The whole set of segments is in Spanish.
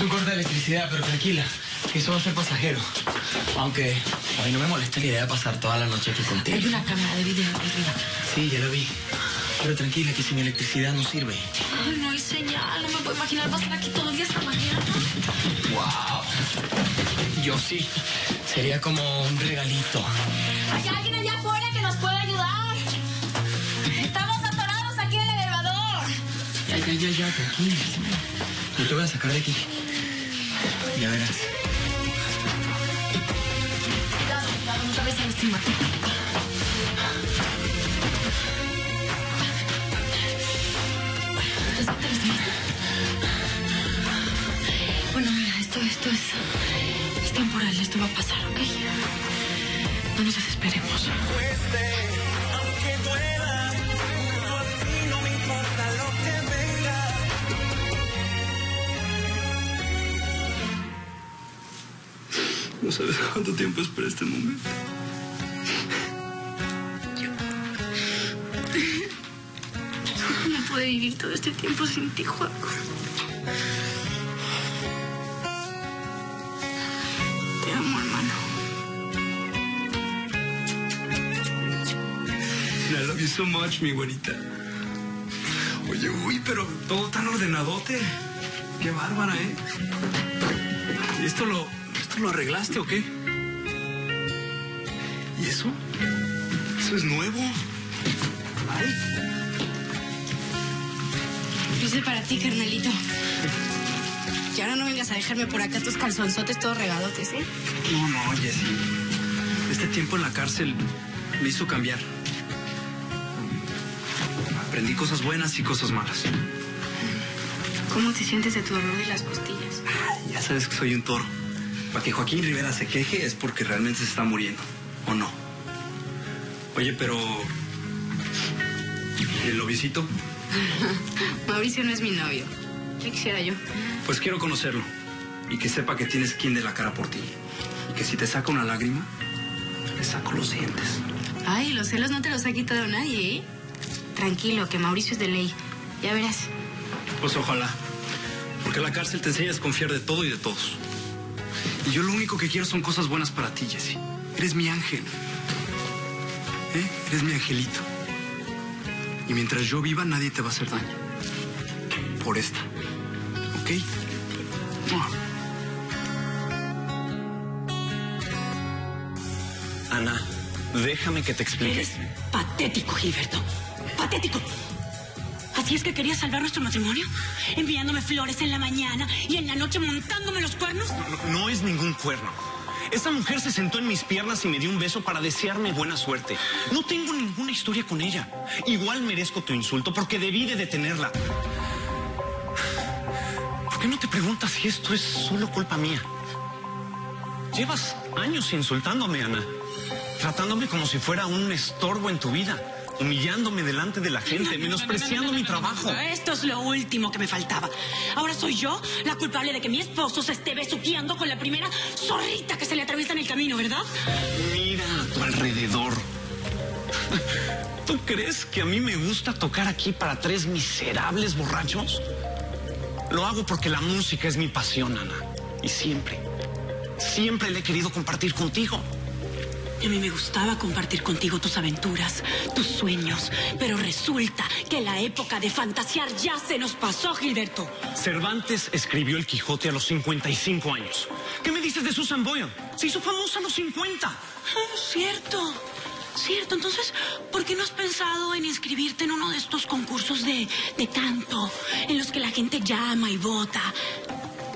Un corte de electricidad, pero tranquila, que eso va a ser pasajero. Aunque a mí no me molesta la idea de pasar toda la noche aquí contigo. Hay una cámara de video arriba. Sí, ya lo vi. Pero tranquila, que sin electricidad no sirve. Ay, no hay señal. No me puedo imaginar pasar aquí todo el día hasta mañana. ¡Wow! Yo sí. Sería como un regalito. ¿Hay alguien allá afuera que nos pueda ayudar? Estamos atorados aquí en el elevador. Ya, ya, ya, ya, tranquila. Yo te voy a sacar de aquí. Sientes listo? Bueno, mira, esto, esto es, es temporal, esto va a pasar, ¿ok? No nos desesperemos. No sabes cuánto tiempo esperé este momento. No puedo vivir todo este tiempo sin ti, Juaco. Te amo, hermano. I love you so much, mi güerita. Oye, uy, pero todo tan ordenadote. Qué bárbara, ¿eh? ¿Esto lo, esto lo arreglaste o qué? ¿Y eso? Eso es nuevo. Ay, Lo hice para ti, carnalito. Y ahora no vengas a dejarme por acá tus calzonzotes todos regadotes, ¿eh? no, no, Jessy. Este tiempo en la cárcel me hizo cambiar. Aprendí cosas buenas y cosas malas. ¿Cómo te sientes de tu dolor de las costillas? Ya sabes que soy un toro. Para que Joaquín Rivera se queje es porque realmente se está muriendo. ¿O no? Oye, pero... ¿El noviecito? Mauricio no es mi novio. ¿Qué quisiera yo? Pues quiero conocerlo. Y que sepa que tienes quien de la cara por ti. Y que si te saca una lágrima, le saco los dientes. Ay, los celos no te los ha quitado nadie, ¿eh? Tranquilo, que Mauricio es de ley. Ya verás. Pues ojalá. Porque la cárcel te enseña a desconfiar de todo y de todos. Y yo lo único que quiero son cosas buenas para ti, Jesse. Eres mi ángel. ¿Eh? Eres mi angelito. Y mientras yo viva, nadie te va a hacer daño. Por esta. ¿Ok? Ana, déjame que te explique. Eres patético, Gilberto. Patético. ¿Así es que querías salvar nuestro matrimonio? Enviándome flores en la mañana y en la noche montándome los cuernos. No, no es ningún cuerno. Esa mujer se sentó en mis piernas y me dio un beso para desearme buena suerte. No tengo ninguna historia con ella. Igual merezco tu insulto porque debí de detenerla. ¿Por qué no te preguntas si esto es solo culpa mía? Llevas años insultándome, Ana. Tratándome como si fuera un estorbo en tu vida. Humillándome delante de la gente, menospreciando mi trabajo. Esto es lo último que me faltaba. Ahora soy yo la culpable de que mi esposo se esté besuqueando con la primera zorrita que se le atraviesa en el camino, ¿verdad? Mira a tu alrededor. ¿Tú crees que a mí me gusta tocar aquí para tres miserables borrachos? Lo hago porque la música es mi pasión, Ana. Y siempre, siempre le he querido compartir contigo. Y a mí me gustaba compartir contigo tus aventuras, tus sueños, pero resulta que la época de fantasear ya se nos pasó, Gilberto. Cervantes escribió El Quijote a los 55 años. ¿Qué me dices de Susan Boyle? Se hizo famosa a los 50. Ah, cierto, cierto. Entonces, ¿por qué no has pensado en inscribirte en uno de estos concursos de, de canto, en los que la gente llama y vota?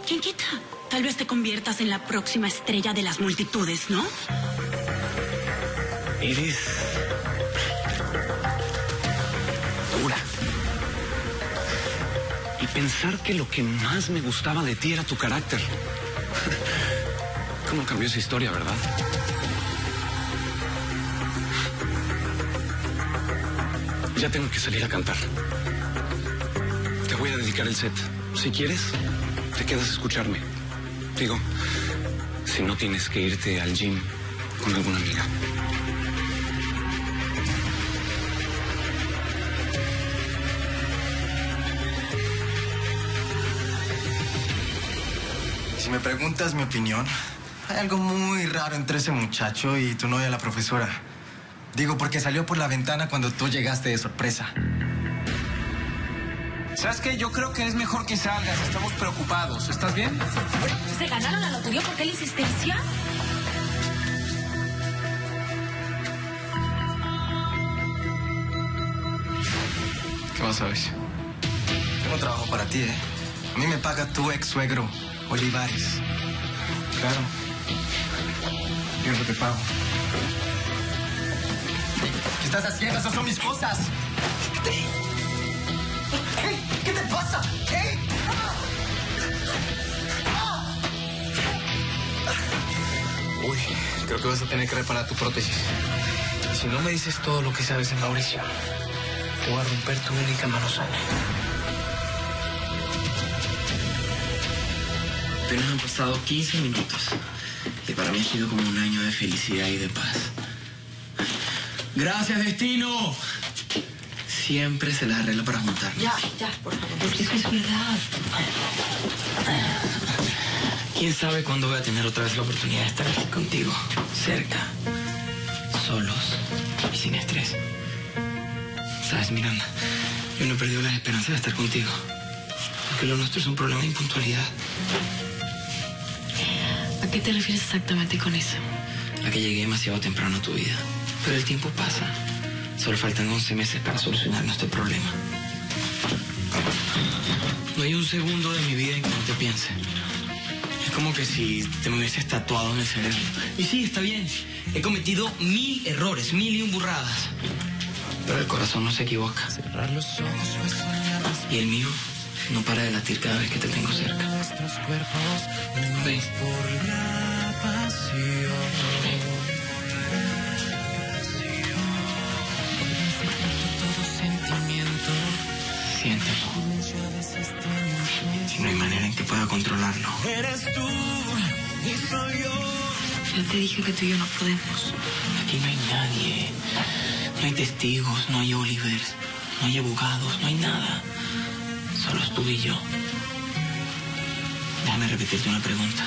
¿Quién quita? Tal vez te conviertas en la próxima estrella de las multitudes, ¿no? Eres... dura. Y pensar que lo que más me gustaba de ti era tu carácter. ¿Cómo cambió esa historia, verdad? Ya tengo que salir a cantar. Te voy a dedicar el set. Si quieres, te quedas a escucharme. Digo, si no tienes que irte al gym con alguna amiga. Me preguntas mi opinión, hay algo muy raro entre ese muchacho y tu novia, la profesora. Digo, porque salió por la ventana cuando tú llegaste de sorpresa. ¿Sabes qué? Yo creo que es mejor que salgas. Estamos preocupados. ¿Estás bien? ¿Se ganaron la lotería? ¿Por qué la insistencia? ¿Qué más sabes? Tengo trabajo para ti, ¿eh? A mí me paga tu ex suegro, Olivares. Claro. Yo no te pago. ¿Qué estás haciendo? Esas son mis cosas. ¡Hey! ¿Qué te pasa? ¡Hey! Uy, creo que vas a tener que reparar tu prótesis. Si no me dices todo lo que sabes de Mauricio, voy a romper tu única mano sana. Apenas han pasado 15 minutos. Y para mí ha sido como un año de felicidad y de paz. Gracias, destino. Siempre se las arregla para juntarnos. Ya, ya, por favor, porque eso es verdad. ¿Quién sabe cuándo voy a tener otra vez la oportunidad de estar aquí contigo? Cerca. Solos y sin estrés. Sabes, Miranda, yo no he perdido las esperanzas de estar contigo. Porque lo nuestro es un problema de impuntualidad. ¿A qué te refieres exactamente con eso? A que llegué demasiado temprano a tu vida. Pero el tiempo pasa. Solo faltan 11 meses para solucionar nuestro problema. No hay un segundo de mi vida en que no te piense. Es como que si te me hubieses tatuado en el cerebro. Y sí, está bien. He cometido mil errores, mil y un burradas. Pero el corazón no se equivoca. Y el mío no para de latir cada vez que te tengo cerca. Ven. Siéntelo. Si no hay manera en que pueda controlarlo. Eres tú y soy yo. Ya te dije que tú y yo no podemos. Aquí no hay nadie. No hay testigos, no hay Olivers, no hay abogados, no hay nada. Tú y yo. Déjame repetirte una pregunta.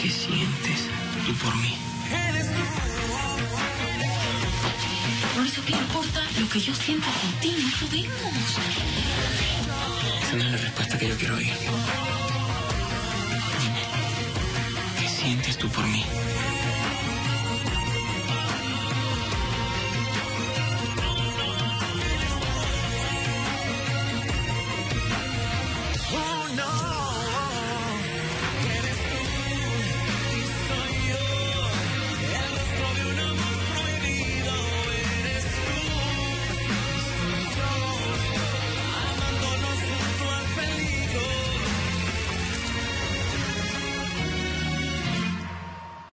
¿Qué sientes tú por mí? Mauricio, ¿qué importa lo que yo sienta por ti? No podemos. Esa no es la respuesta que yo quiero oír. Dime, ¿qué sientes tú por mí?